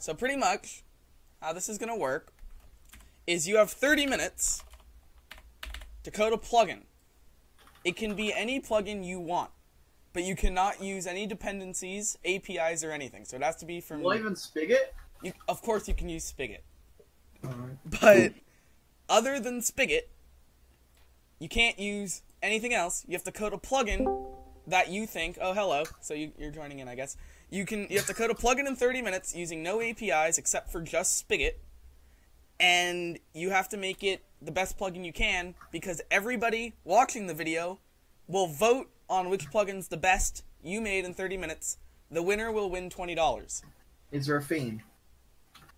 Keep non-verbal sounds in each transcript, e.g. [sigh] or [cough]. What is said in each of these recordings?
So pretty much, how this is gonna work is you have 30 minutes to code a plugin. It can be any plugin you want, but you cannot use any dependencies, APIs, or anything. So it has to be from. Not even Spigot? You, of course, you can use Spigot, Alright. but other than Spigot, you can't use anything else. You have to code a plugin that you think. Oh, hello. So you, you're joining in, I guess. You can. You have to code a plugin in 30 minutes using no APIs except for just Spigot, and you have to make it the best plugin you can because everybody watching the video will vote on which plugin's the best you made in 30 minutes. The winner will win $20. Is there a theme?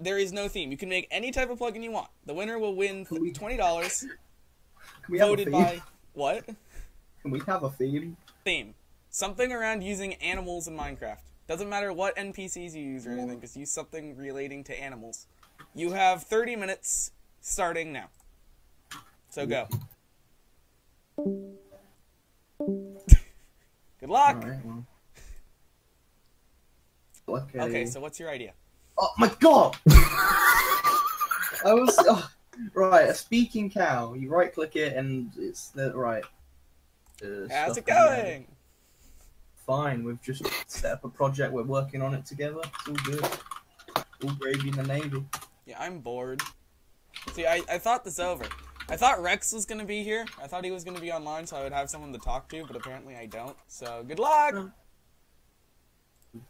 There is no theme. You can make any type of plugin you want. The winner will win Can we- twenty dollars, [laughs] Can we have voted a theme? by what Can we have a theme? theme? Something around using animals in Minecraft. Doesn't matter what NPCs you use or anything. Just use something relating to animals. You have thirty minutes starting now. So go. [laughs] Good luck. Alright, well. Okay. Okay, so what's your idea? Oh my god! [laughs] I was. Oh, right, a speaking cow. You right click it and it's the. Right. Uh, How's it going? Fine, we've just set up a project, we're working on it together. It's all good. All gravy in the Navy. Yeah, I'm bored. See, I, I thought this over. I thought Rex was gonna be here. I thought he was gonna be online so I would have someone to talk to, but apparently I don't. So good luck! Cow.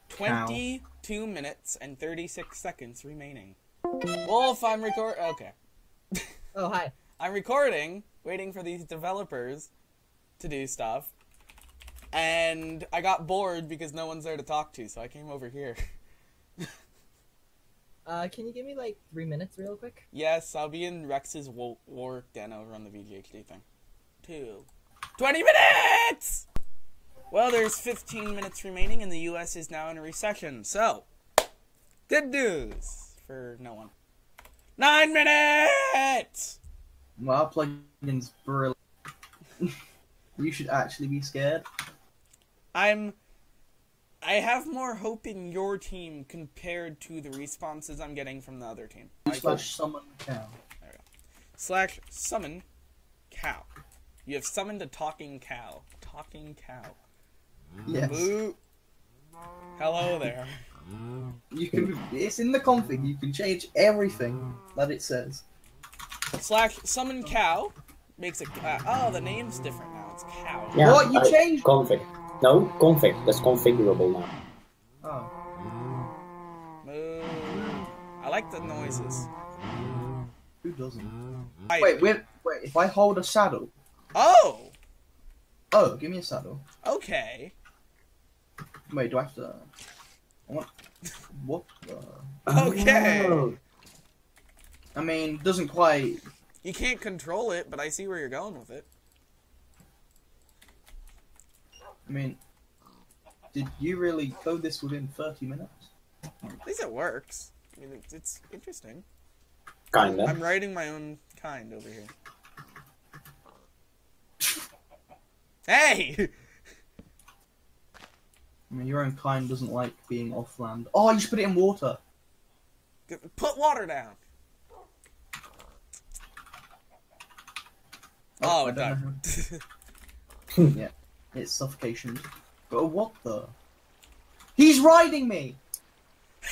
22 minutes and 36 seconds remaining. Wolf, I'm record. Okay. Oh, hi. [laughs] I'm recording, waiting for these developers to do stuff. And I got bored because no one's there to talk to, so I came over here. [laughs] Uh, can you give me like three minutes real quick? Yes, I'll be in Rex's war, war den over on the BGHD thing. Two. 20 minutes! Well, there's 15 minutes remaining, and the US is now in a recession, so. Good news for no one. Nine minutes! Well, our plugin's brilliant. [laughs] you should actually be scared. I'm. I have more hope in your team compared to the responses I'm getting from the other team. Slash summon cow. There we go. slash summon cow. You have summoned a talking cow. Talking cow. Yes. Boo. Hello there. You can. It's in the config. You can change everything that it says. Slash summon cow makes it. Uh, oh, the name's different now. It's cow. Yeah, What? You I- changed- config. No, config. That's configurable now. Oh, Moo. I like the noises. who doesn't? I, Wait, wait, wait. If I hold a saddle. Oh. Oh, give me a saddle. Okay. Wait, do I have to? I want. What? The... Okay. Oh, I mean, doesn't quite. You can't control it, but I see where you're going with it. I mean, did you really code this within 30 minutes? At least it works. I mean, it's, it's interesting. Kinda. I'm writing my own kind over here. Hey! I mean, your own kind doesn't like being off land. Oh, you should put it in water. Put water down. Oh, oh I it died. know how- [laughs] It's suffocation. But what the? He's riding me! [laughs]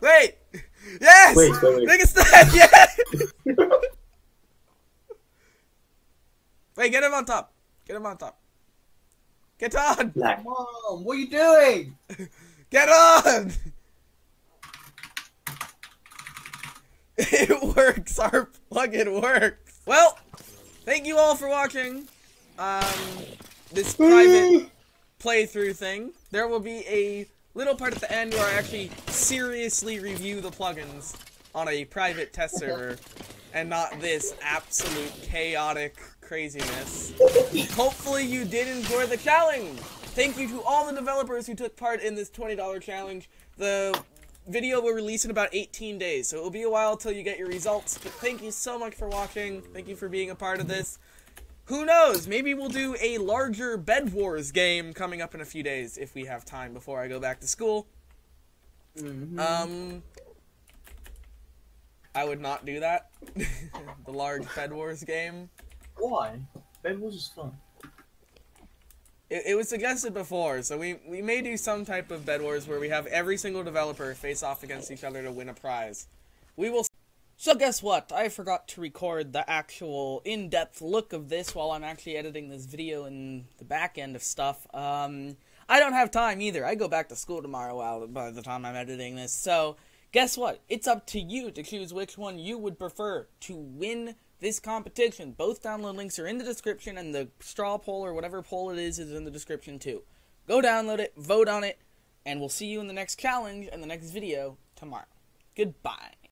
Wait! Yes! Wait, wait, wait. Make a step! Yeah! Wait, get him on top. Get him on top. Get on! Lag. Come on, what are you doing? [laughs] Get on! [laughs] It works. Our plugin works. Well, thank you all for watching. Um, this private playthrough thing. There will be a little part at the end where I actually seriously review the plugins on a private test server, and not this absolute chaotic craziness. Hopefully you did enjoy the challenge. Thank you to all the developers who took part in this $20 challenge. The video will release in about 18 days, so it'll be a while till you get your results. But thank you so much for watching. Thank you for being a part of this. Who knows? Maybe we'll do a larger Bed Wars game coming up in a few days if we have time before I go back to school. Mhm. Um, I would not do that. [laughs] the large Bed Wars game. Why? Bed Wars is fun. It, it was suggested before, so we we may do some type of Bed Wars where we have every single developer face off against each other to win a prize. We will. So guess what? I forgot to record the actual in-depth look of this while I'm actually editing this video and the back end of stuff. Um, I don't have time either. I go back to school tomorrow by the time I'm editing this. So guess what? It's up to you to choose which one you would prefer to win this competition. Both download links are in the description, and the straw poll or whatever poll it is is in the description too. Go download it, vote on it, and we'll see you in the next challenge and the next video tomorrow. Goodbye.